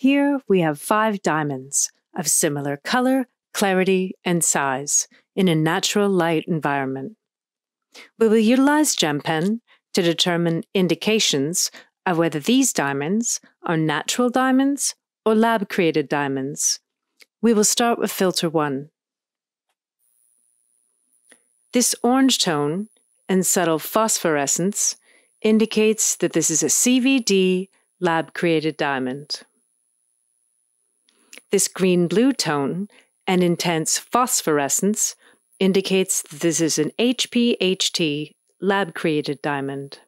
Here we have five diamonds of similar color, clarity, and size in a natural light environment. We will utilize GemPen to determine indications of whether these diamonds are natural diamonds or lab created diamonds. We will start with filter 1. This orange tone and subtle phosphorescence indicates that this is a CVD lab created diamond. This green blue tone and intense phosphorescence indicates that this is an HPHT lab created diamond.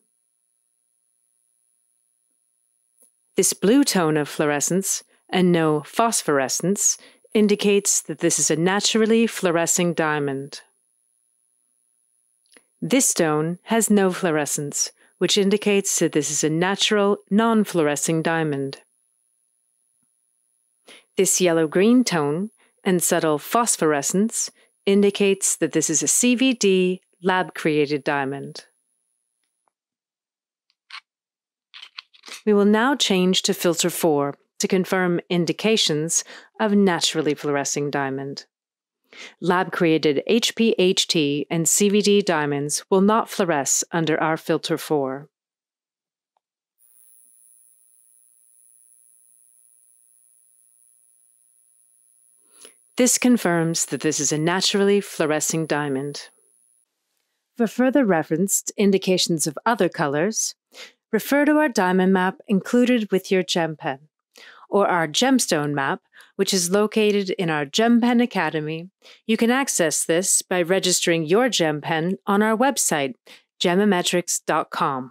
This blue tone of fluorescence and no phosphorescence indicates that this is a naturally fluorescing diamond. This stone has no fluorescence, which indicates that this is a natural, non fluorescing diamond. This yellow green tone and subtle phosphorescence indicates that this is a CVD lab created diamond. We will now change to filter 4 to confirm indications of naturally fluorescing diamond. Lab created HPHT and CVD diamonds will not fluoresce under our filter 4. This confirms that this is a naturally fluorescing diamond. For further reference to indications of other colors, refer to our diamond map included with your GemPen, or our gemstone map which is located in our GemPen Academy. You can access this by registering your GemPen on our website, gemometrics.com.